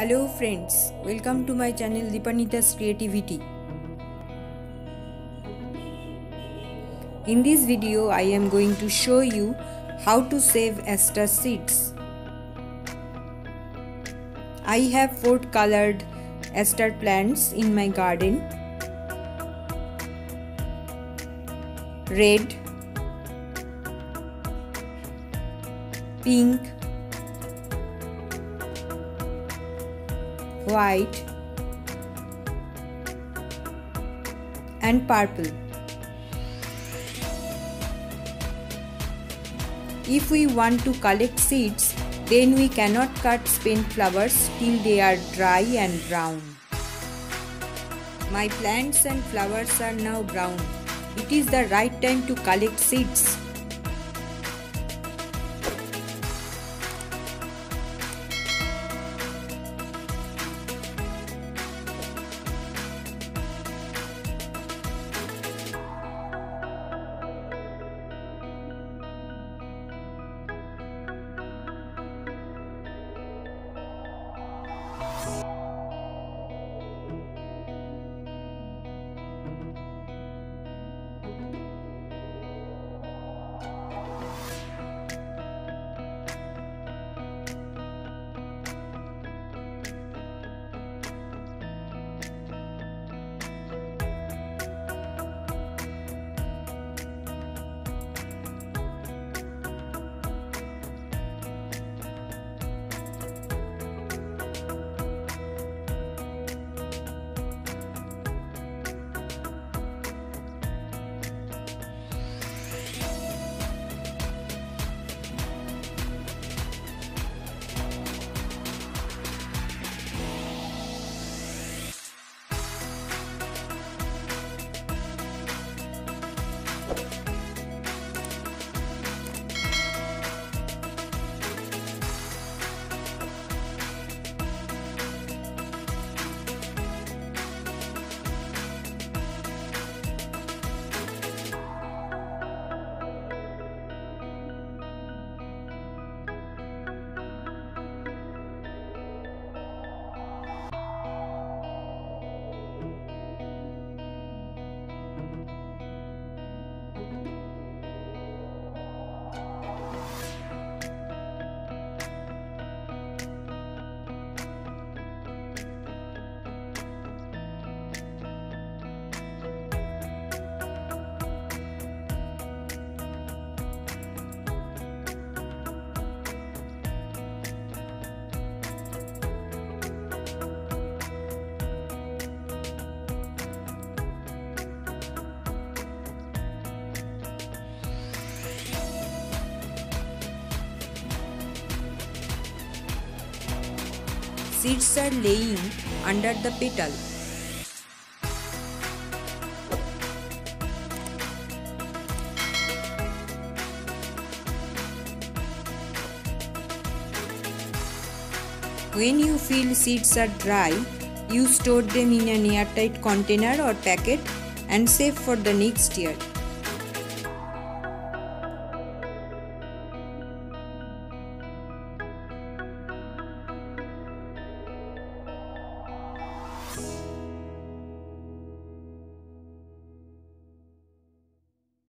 Hello friends, welcome to my channel Dipanwita's Creativity. In this video I am going to show you how to save aster seeds. I have four colored aster plants in my garden. Red, pink, white and purple. If we want to collect seeds, then we cannot cut spent flowers till they are dry and brown. My plants and flowers are now brown. It is the right time to collect seeds. Seeds are laying under the petal. When you feel seeds are dry, you store them in an airtight container or packet and save for the next year.